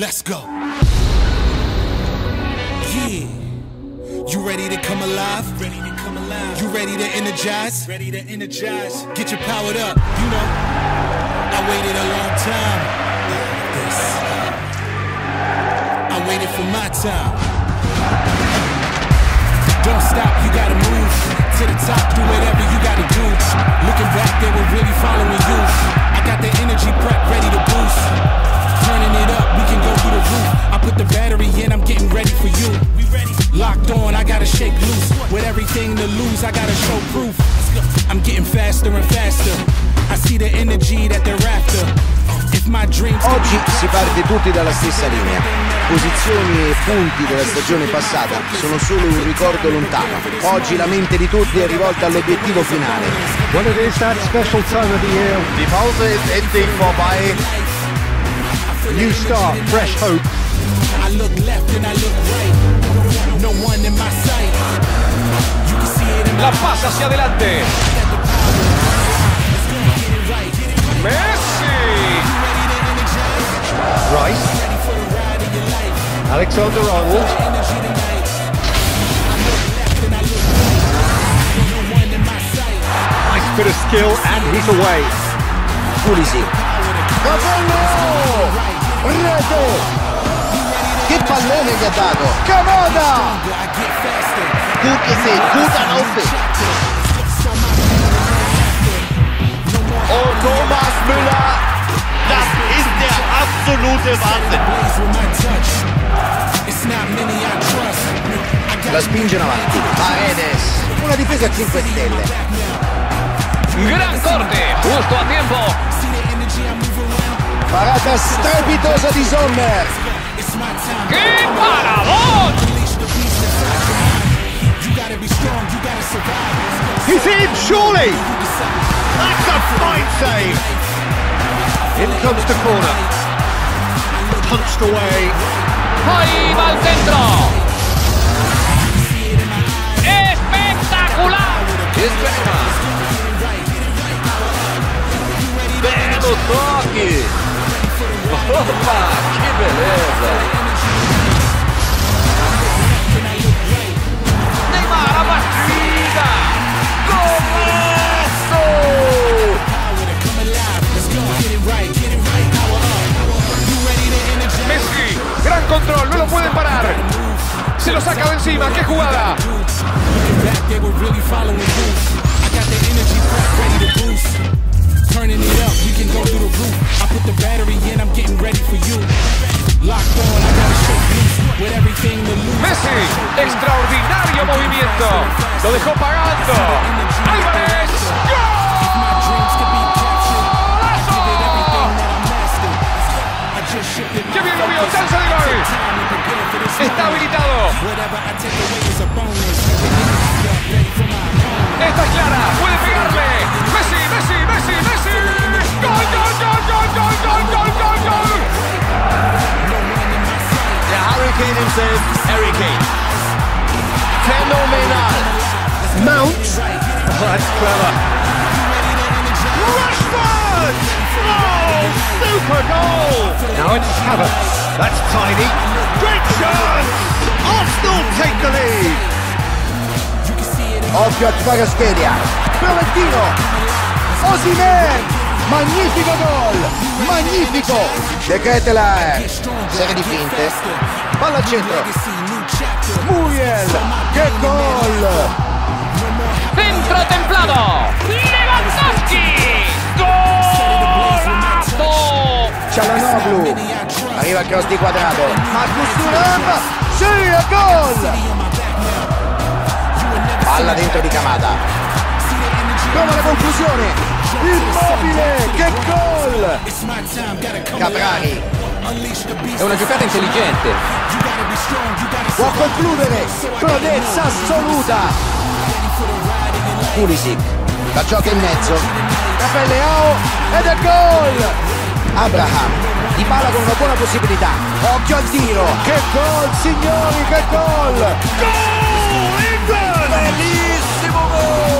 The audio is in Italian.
Let's go. Yeah. You ready to come alive? Ready to come alive. You ready to energize? Ready to energize. Get your powered up. You know, I waited a long time. This. I waited for my time. Don't stop, you gotta move to the top. Do whatever you gotta do. Looking back, they were really following the battery in, I'm getting ready for you. We ready? Locked on, I gotta shake loose. With everything to lose, I gotta show proof. I'm getting faster and faster. I see the energy that they're after. If my dreams Oggi si parte tutti dalla stessa linea. Posizioni e punti della stagione passata sono solo un ricordo lontano. Oggi la mente di tutti è rivolta all'obiettivo finale. Well, it is that special time of the year. Die Pause ist endlich vorbei. New start, fresh hope. I look left and I look right. No one in my sight. You can see it in my La pasa hacia adelante. Messi. Rice. Alexander Arnold. Nice bit of skill and he's away. Pulisic. Cavallo! Rete! Che pallone gli ha dato! Kamada! Cook se Kuta se Oh, Thomas Müller! Das ist der absolute Wahnsinn! La spinge in avanti. Paredes. Una difesa a 5 stelle. Gran corte, justo a tempo. Parata strepitosa di Sommer. ¡Qué paradón! He's in, surely! That's a fine save! In comes the corner. Punched away. Ahí va el centro. Control. No lo pueden parar. Se lo saca de encima. ¡Qué jugada! Messi. Extraordinario movimiento. Lo dejó pagando. Esta es clara. Puede pegarle. Messi, Messi, Messi, Messi. Gol, gol, gol, gol, gol, gol, gol, gol, gol. Der Hurricane himself, Harry Kane. Phänomenal. Mount. Oh, that's clever. Rashford! Oh, super goal! Now it's Havertz. That's tiny. Great chance! Arsenal take the lead! Occhio a Kvaratskhelia. Fiorentino. Osimen. Magnifico gol. Magnifico. De Ketelaer. Serie di finte. Palla al centro. Muriel. Che gol. Centro templado. Lewandowski. Golazo. Cialanoglu. Arriva il cross di quadrato. Marcus Thuram. Gol! Palla dentro di Camada. Trova la conclusione. Immobile, che gol! Caprari. È una giocata intelligente. Può concludere. Prodezza assoluta. Pulisic. La gioca in mezzo. La Pelleao ed è gol! Abraham di palla con una buona possibilità. Occhio al tiro. Che gol, signori, che gol. England! Bellissimo gol!